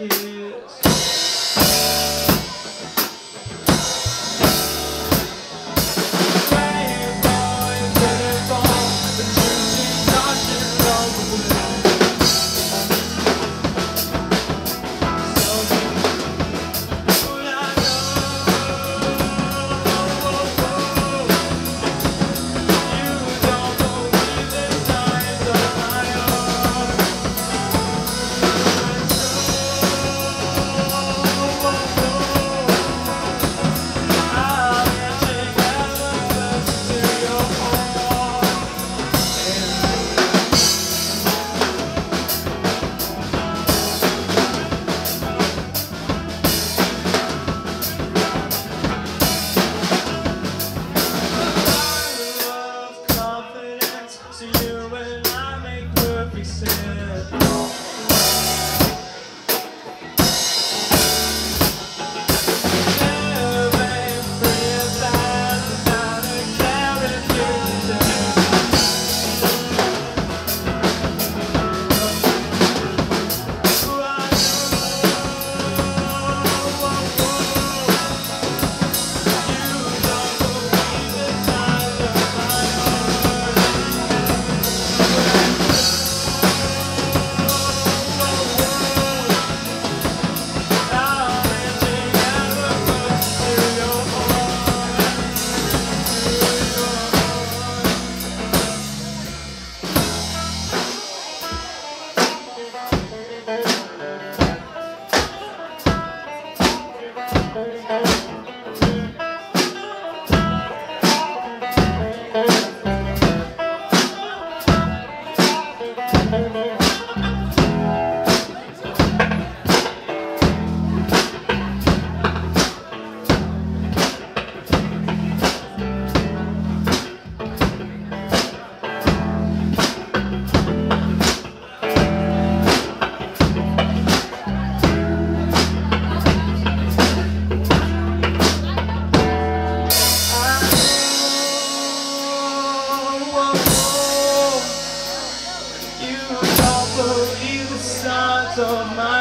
you. When I make perfect sense? sons of mine.